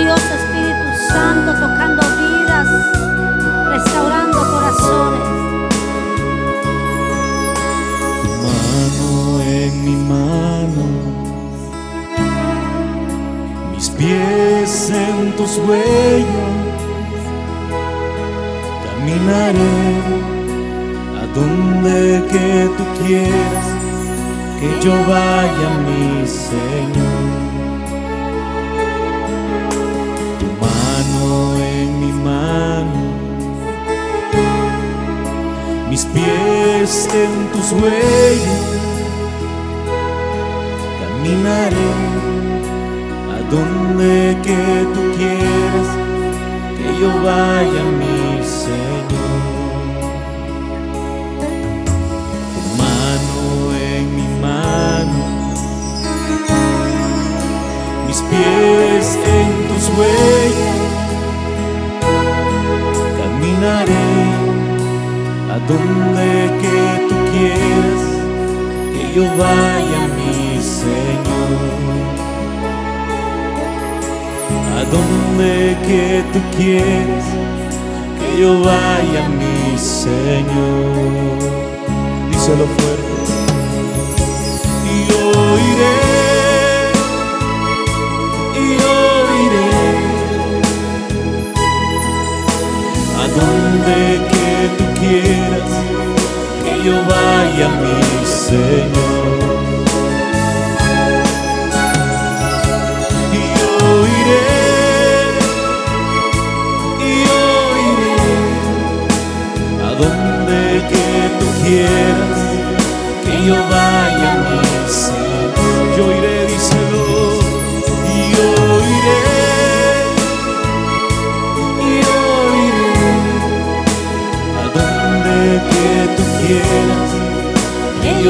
Precioso Espíritu Santo, tocando vidas, restaurando corazones. Tu mano en mi mano, mis pies en tus huellas, caminaré a donde que tú quieras que yo vaya, mi Señor. En tus huellas, caminaré a donde que tú quieras que yo vaya, mi Señor. Donde que tú quieras que yo vaya, mi Señor. A donde que tú quieras que yo vaya, mi Señor. Díselo fuerte. Y yo iré, y yo iré a donde tú quieras que yo vaya, mi Señor. Y yo iré, y yo iré a donde que tú quieras que yo vaya,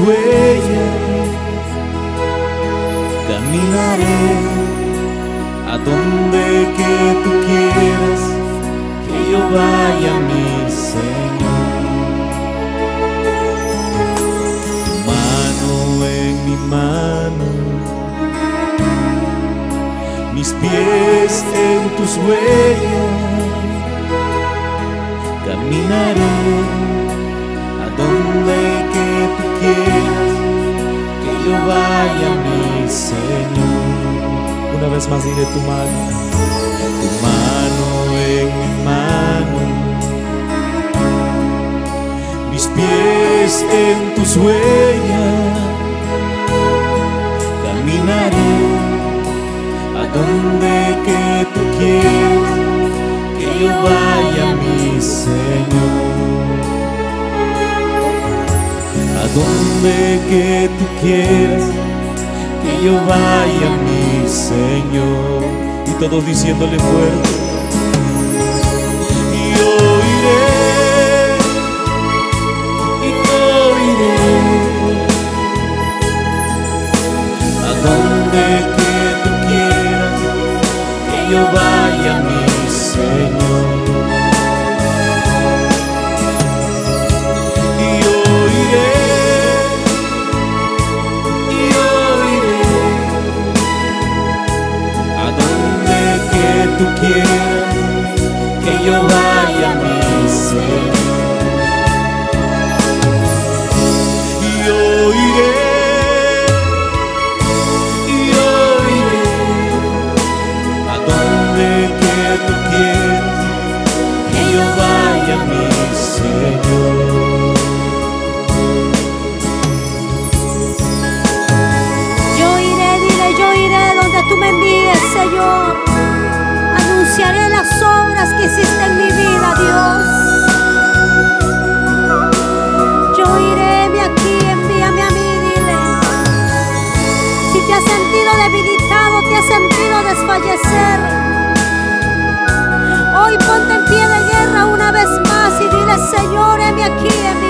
huellas, caminaré a donde que tú quieras que yo vaya, mi Señor. Tu mano en mi mano mis pies en tus huellas, caminaré vaya, mi Señor. Una vez más diré tu mano, tu mano en mi mano, mis pies en tus huellas, caminaré a donde que tú quieras. Que yo vaya, mi Señor. A donde que tú quieras yo vaya, mi Señor. Y todos diciéndole fuerte. Y yo iré, y yo iré a donde que tú quieras que yo vaya, mi yo anunciaré las obras que hiciste en mi vida, Dios. Yo iré de aquí, envíame a mí, dile. Si te has sentido debilitado, te has sentido desfallecer. Hoy ponte en pie de guerra una vez más y dile, Señor, envíame aquí, envíame.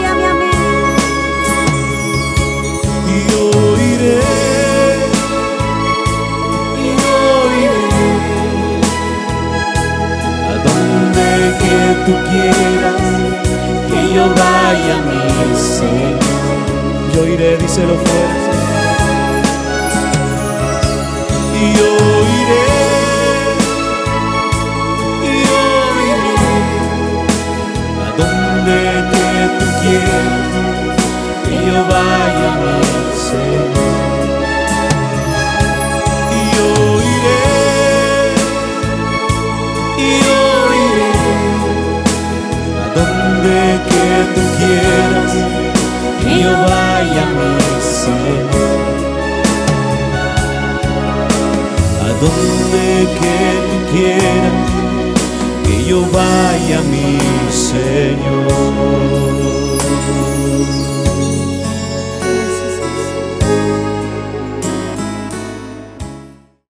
Vaya, mi Señor. Yo iré, díselo fuerte. Donde que tú quieras que yo vaya, mi Señor. A donde que tú quieras que yo vaya, mi Señor.